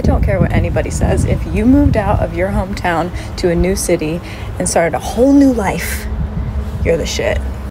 I don't care what anybody says. If you moved out of your hometown to a new city and started a whole new life, you're the shit.